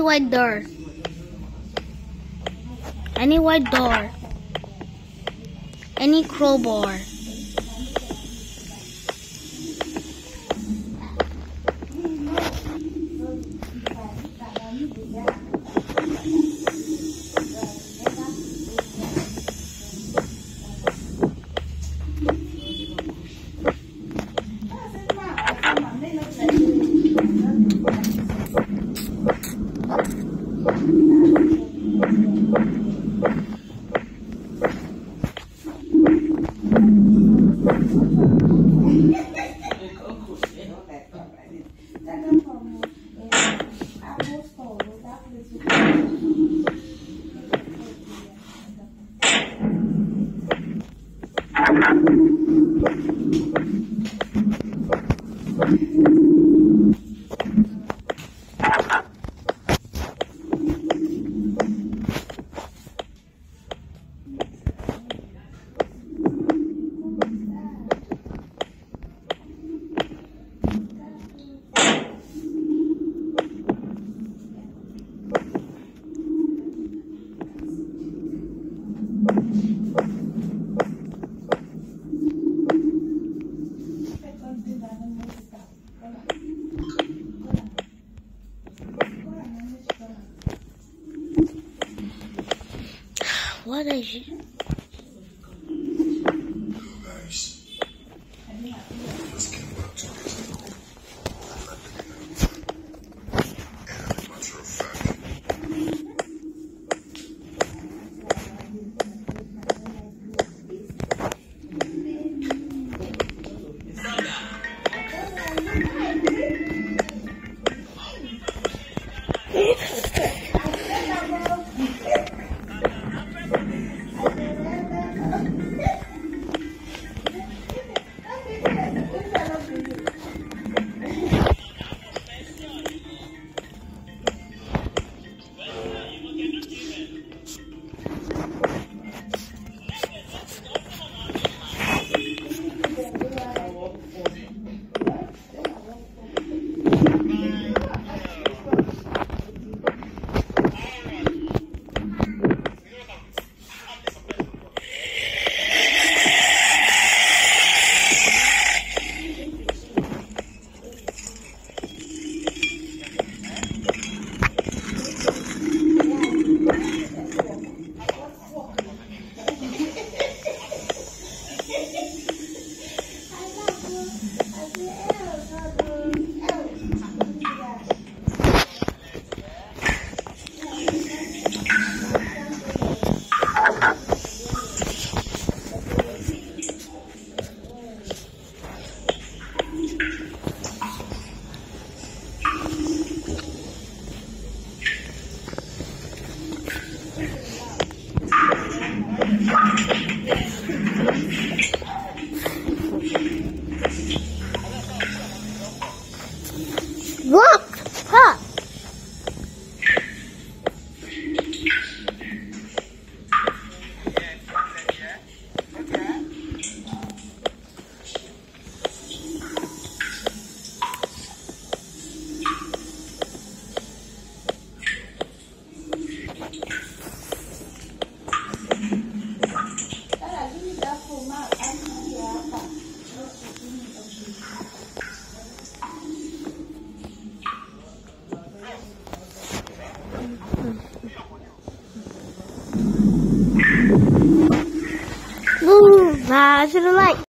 white door. Any white door. Any crowbar. 我的是。Should have liked.